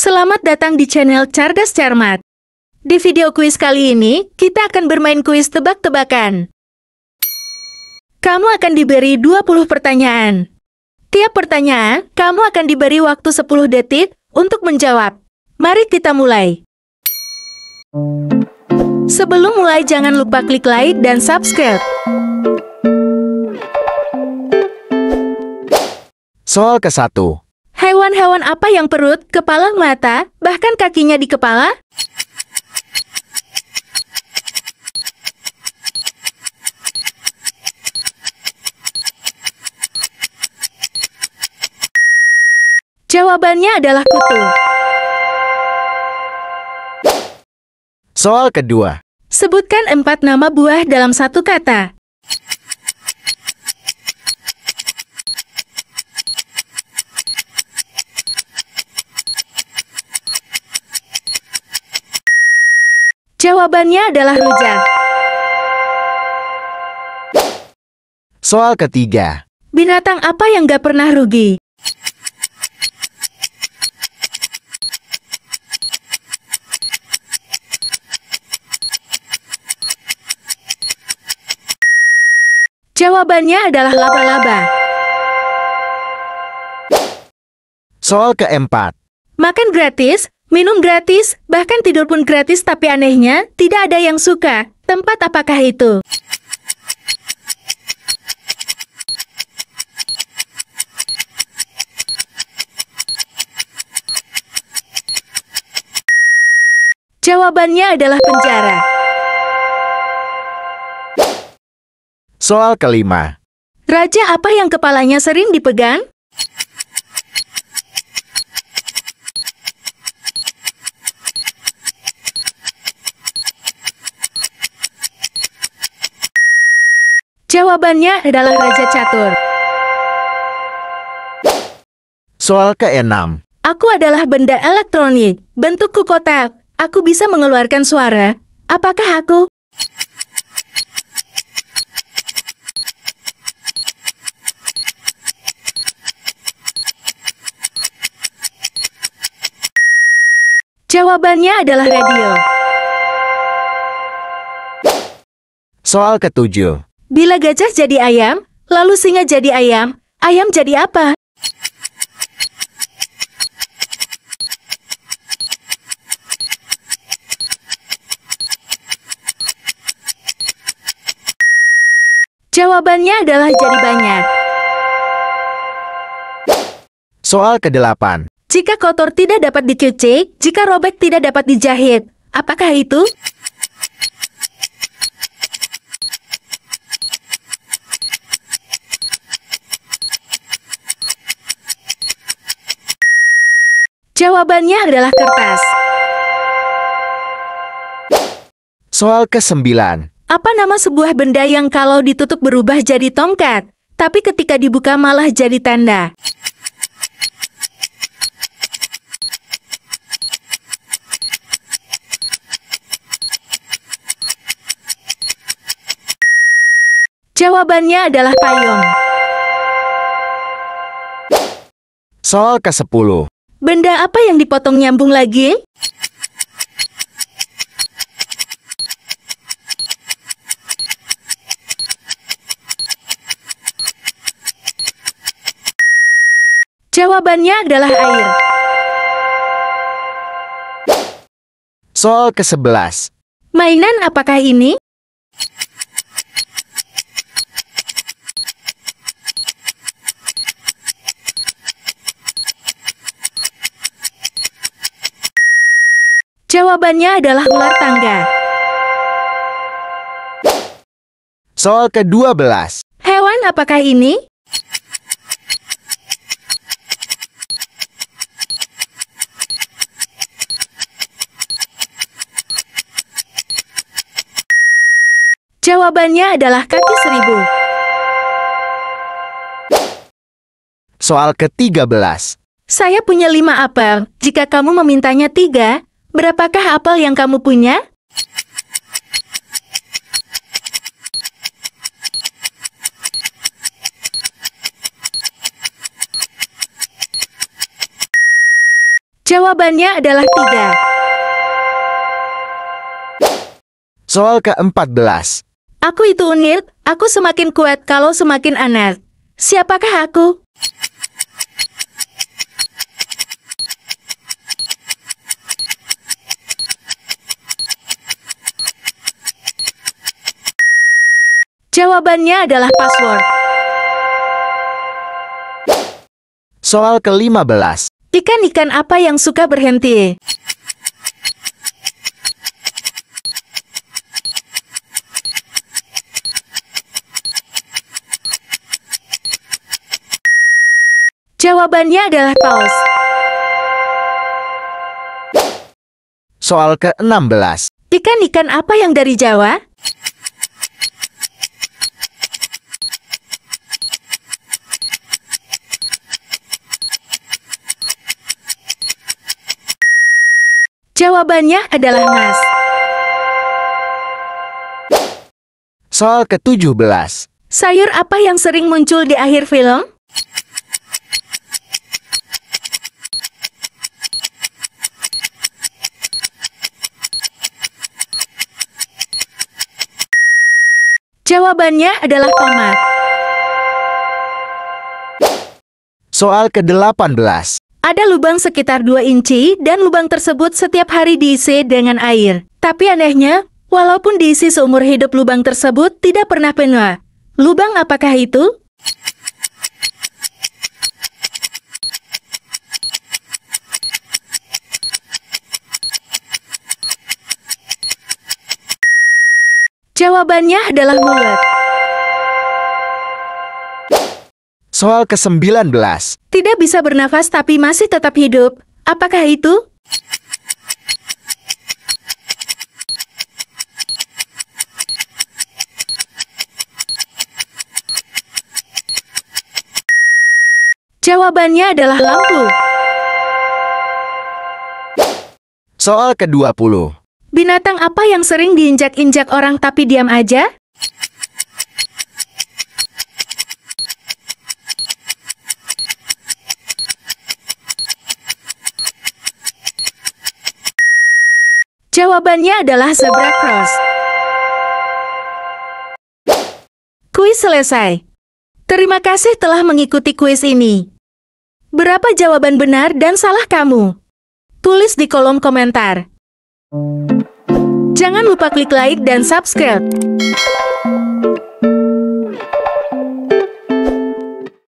Selamat datang di channel Cerdas Cermat. Di video kuis kali ini, kita akan bermain kuis tebak-tebakan. Kamu akan diberi 20 pertanyaan. Tiap pertanyaan, kamu akan diberi waktu 10 detik untuk menjawab. Mari kita mulai. Sebelum mulai, jangan lupa klik like dan subscribe. Soal ke-1. Hewan-hewan apa yang perut, kepala, mata, bahkan kakinya di kepala? Jawabannya adalah kutu. Soal kedua. Sebutkan empat nama buah dalam satu kata. Jawabannya adalah rujak. Soal ketiga. Binatang apa yang gak pernah rugi? Jawabannya adalah laba-laba. Soal keempat. Makan gratis, minum gratis, bahkan tidur pun gratis tapi anehnya tidak ada yang suka. Tempat apakah itu? Jawabannya adalah penjara. Soal kelima. Raja apa yang kepalanya sering dipegang? Jawabannya adalah Raja Catur. Soal keenam. Aku adalah benda elektronik, bentukku kotak. Aku bisa mengeluarkan suara. Apakah aku? Jawabannya adalah radio. Soal ketujuh. Bila gajah jadi ayam, lalu singa jadi ayam, ayam jadi apa? Jawabannya adalah jadi banyak. Soal kedelapan. Jika kotor tidak dapat dicuci, jika robek tidak dapat dijahit, apakah itu? Jawabannya adalah kertas. Soal kesembilan. Apa nama sebuah benda yang kalau ditutup berubah jadi tongkat, tapi ketika dibuka malah jadi tanda? Jawabannya adalah payung. Soal ke-10. Benda apa yang dipotong nyambung lagi? Jawabannya adalah air. Soal ke-11. Mainan apakah ini? Jawabannya adalah ular tangga. Soal ke-12. Hewan apakah ini? Jawabannya adalah kaki seribu. Soal ke-13. Saya punya lima apel. Jika kamu memintanya tiga, berapakah apel yang kamu punya? Jawabannya adalah tiga. Soal ke-14. Aku itu unik, aku semakin kuat kalau semakin aneh. Siapakah aku? Jawabannya adalah password. Soal ke-15. Ikan-ikan apa yang suka berhenti? Jawabannya adalah paus. Soal ke-16. Ikan-ikan apa yang dari Jawa? Jawabannya adalah mas. Soal ke-17. Sayur apa yang sering muncul di akhir film? Jawabannya adalah tomat. Soal ke-18. Ada lubang sekitar 2 inci dan lubang tersebut setiap hari diisi dengan air. Tapi anehnya, walaupun diisi seumur hidup lubang tersebut tidak pernah penuh. Lubang apakah itu? Jawabannya adalah mulut. Soal ke-19. Tidak bisa bernafas tapi masih tetap hidup. Apakah itu? Jawabannya adalah lampu. Soal ke-20. Binatang apa yang sering diinjak-injak orang tapi diam aja? Jawabannya adalah zebra cross. Kuis selesai. Terima kasih telah mengikuti kuis ini. Berapa jawaban benar dan salah kamu? Tulis di kolom komentar. Jangan lupa klik like dan subscribe.